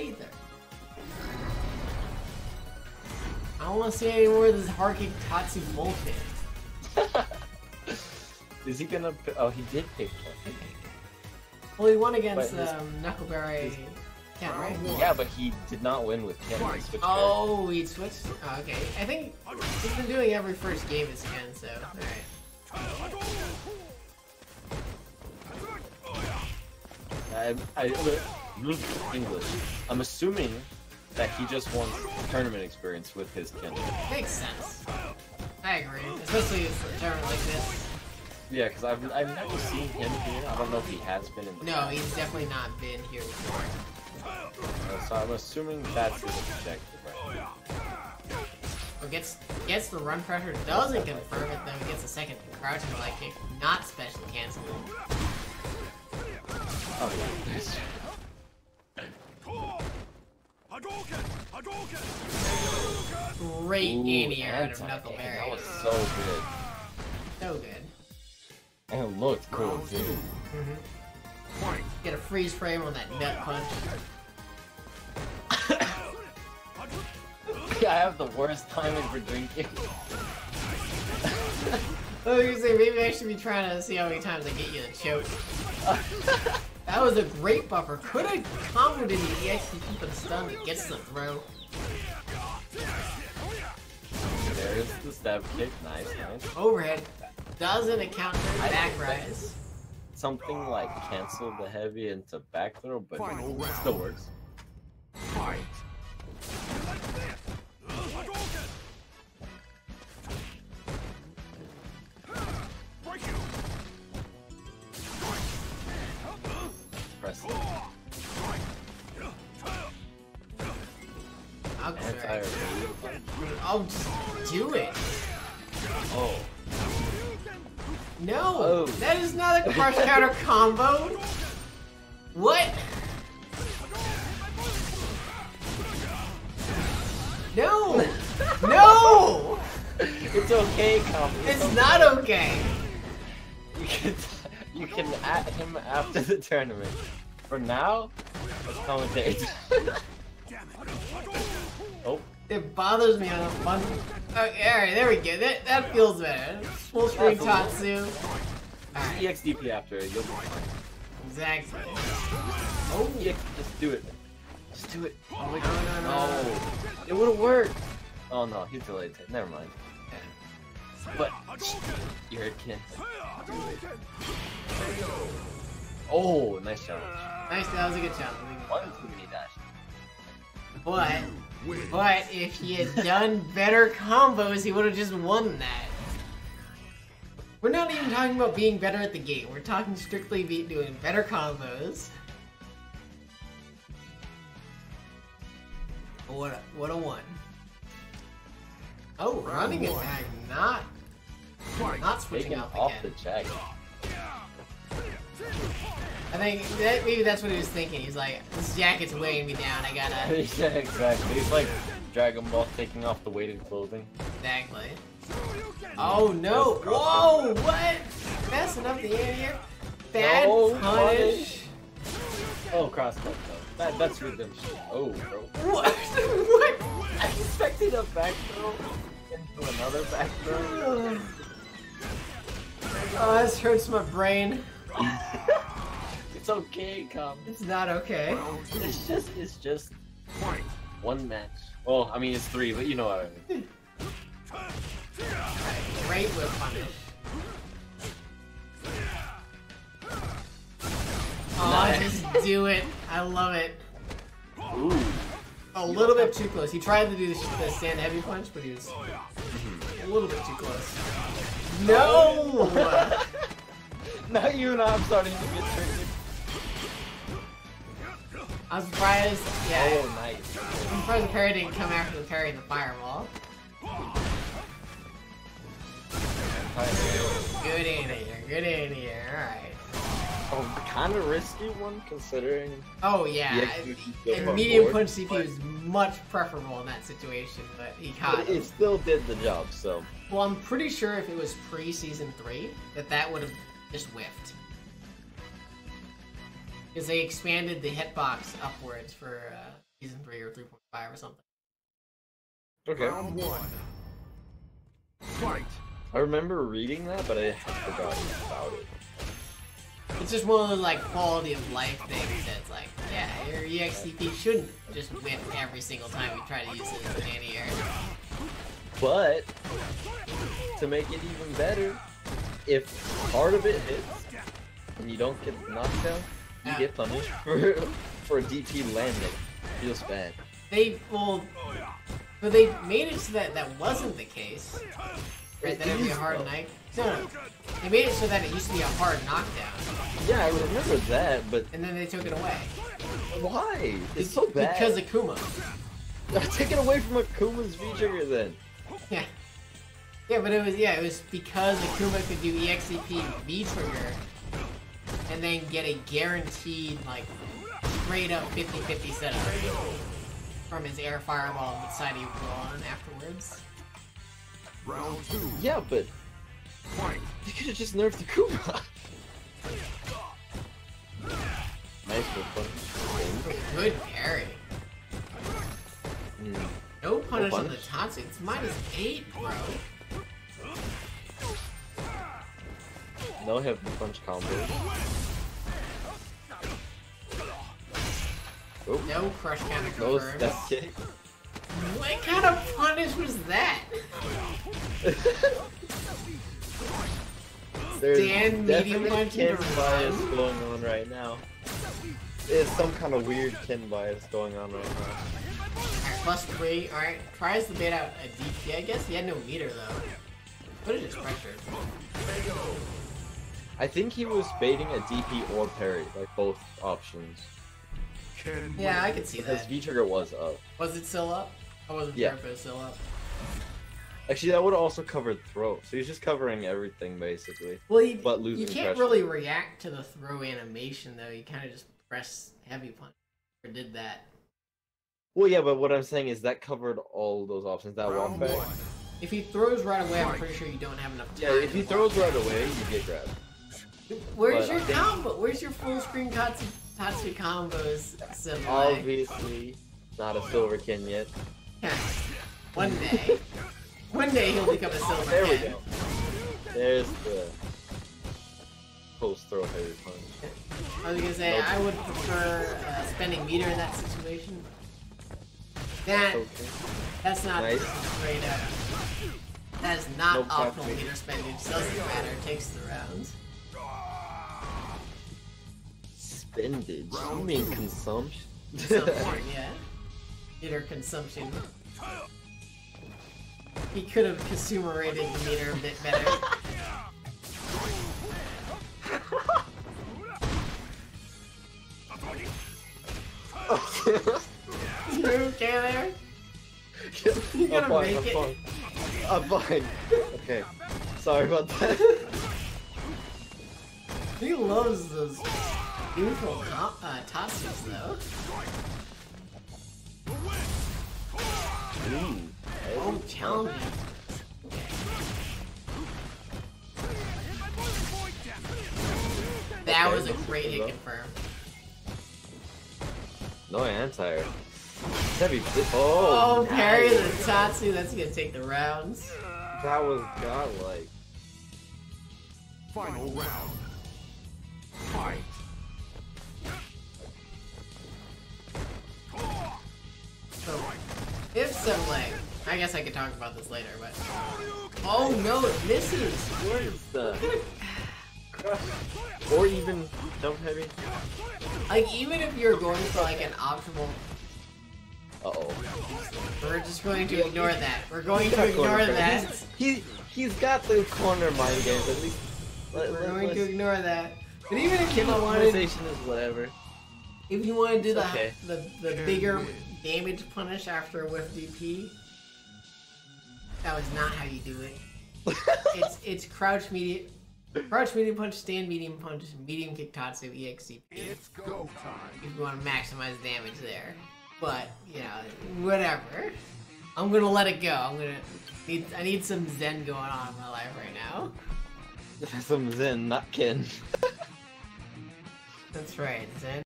either. I don't want to see any more of this Haruki Tatsu bullshit. Is he gonna? Oh, he did pick one. Well, he won against But his- um, Knuckleberry Ken, right? Yeah, but he did not win with Ken. He switched Oh, he switched? Oh, okay. I think he's been doing every first game as Ken, so, alright. I, I, English. I'm assuming that he just wants tournament experience with his Ken. Makes sense. I agree. Especially for a tournament like this. Yeah, because I've, I've never seen him here. I don't know if he has been in the No, he's definitely not been here before. Uh, so I'm assuming that's his objective. Right? Gets gets the run pressure, doesn't confirm it though, gets a second crouching leg kick, not special canceling. Oh yeah. Great Ooh, anti-air out of. Knuckleberry. That was so good. So good. And it looked cool too. Mm-hmm. Get a freeze frame on that nut punch. I have the worst timing for drinking. I was gonna say, maybe I should be trying to see how many times I get you to choke. That was a great buffer. Could have comboed into the EXP keep stun that gets the throw. There's the step kick. Nice, nice. Overhead doesn't account for I- back rise. Something like cancel the heavy into back throw, but Final it round. still works. Oh, just do it. Oh. No, Oh. that is not a crush counter combo. What? No! No! It's okay, Com. It's not okay. You can you can at him after the tournament. For now, let's commentate. oh, It bothers me on a fun. Okay, alright, there we go. That, that feels better. Full screen Tatsu. Alright, EXDP after it, you'll be fine. exactly. Oh, yeah, just do it. Just do it. Oh my No, no, no, no. No, it would have worked. Oh no, he delayed it. Never mind. But you're a kid. Do it. Oh, nice challenge. Nice, that was a good challenge. One too many dash. But, but if he had done better combos, he would have just won that. We're not even talking about being better at the game. We're talking strictly be doing better combos. What a, what a one. Oh, running attack, not not switching Taking out off the jack. I think that, maybe that's what he was thinking. He's like, this jacket's weighing me down. I gotta yeah, exactly. It's like Dragon Ball taking off the weighted clothing. exactly. Oh no! Whoa! What? Messing up the air here. Bad No punish. Oh, cross though. That, that's redemption. Oh, bro. What? what? I expected a back throw into another back throw. Oh, this hurts my brain. it's okay, come. It's not okay. It's just, it's just one match. Well, I mean, it's three, but you know what I mean. Great whip punish. Oh, Nice. just do it. I love it. Ooh. A little bit too close. He tried to do the, the stand heavy punch, but he was a little bit too close. No! now you and I'm starting to get triggered. I'm surprised. Yeah, Oh, nice. I'm surprised the parry didn't come after the parry and the fireball. Good in here. Good in here. All right. Oh, kind of risky one considering. Oh yeah. I- and medium board, punch CP was much preferable in that situation, but he caught him. it still did the job, so. Well, I'm pretty sure if it was pre-season three, that that would have just whiffed. Because they expanded the hitbox upwards for uh, season 3 or 3.5 or something. Okay. Round one. Fight. I remember reading that, but I forgot about it. It's just one of those like quality of life things that's like, yeah, your EXDP shouldn't just whip every single time you try to use it as an anti-air. But to make it even better, if part of it hits and you don't get knocked down, you get punished for for a DP landing. Feels bad. They well, but they made it so that that wasn't the case. Right, that it'd be a hard though. knife. No, no, they made it so that it used to be a hard knockdown, Yeah, I remember that, but and then they took it away why? It's so bad. because of Kuma. take it away from Akuma's V trigger then. Yeah, yeah, but it was yeah, it was because Akuma could do EXDP V trigger, and then get a guaranteed like straight up 50-50 setup from his air fireball with side he would roll on afterwards. Round two. Yeah, but Fight. they could have just nerfed Akuma. nice for fun. Good parry. Mm. No punish on the punish? Tatsu. It's minus eight, bro. No heavy punch combo. Oh, No crush counter no step kick. What kind of punish was that? There's Dan medium punch into bias going on right now. There's some kind of weird kin bias going on right now. Alright, plus three. Alright, tries to bait out a DP. I guess he had no meter though. What is his pressure? I think he was baiting a DP or parry, like both options. Ken Yeah, I could see Because that. V trigger was up. Was it still up? I wasn't Yeah. sure if it was still up. Actually, that would have also covered throw. So he's just covering everything basically. Well, you, But you can't pressure. really react to the throw animation though. You kind of just press heavy punch. Or did that. Well, yeah, but what I'm saying is that covered all those options. That walk back. one. If he throws right away, I'm pretty sure you don't have enough time. Yeah, if he throws right away, you get grabbed. Where's but your combo? Where's your full screen Tatsu, Tatsu combos? Samurai? Obviously, not a silver kin yet. One day. One day he'll become a silver There we go. There's the post throw heavy punch. I was gonna say Nope. I would prefer uh, spending meter in that situation. That Okay. that's not Nice. straight up. That is not Nope, optimal meter spending. Doesn't matter. It takes the rounds. Spendage. You mean consumption? Consumption, yeah. Meter consumption. He could have consumer rated the meter a bit better. You okay there? You I'm gonna fine, make I'm it? fine. I'm fine. Okay. Sorry about that. He loves those neutral com- uh, Tatsus though. Ooh. Oh, challenging. That was a great hit confirm. No anti. Heavy. Oh, Oh, parry the Tatsu, that's gonna take the rounds. That was godlike. Final round. If some like, I guess I could talk about this later, but oh no, it misses. What is the or even jump heavy? Like even if you're going for like an optimal, Uh oh. we're just going to ignore that. We're going to ignore that. He he's got the corner mind games at least. Let, We're let, going to let's- ignore that. But even if you Kim wanted, optimization is whatever. if you want to do the Okay. the, the bigger damage punish after a whiff DP, that was not how you do it. It's it's crouch medium, crouch medium punch, stand medium punch, medium kick tatsu, EXDP. It's go time. If you want to maximize damage there, but you know whatever. I'm gonna let it go. I'm gonna need I need some zen going on in my life right now. Some Zen, not kin. That's right, zen.